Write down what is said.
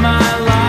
my life.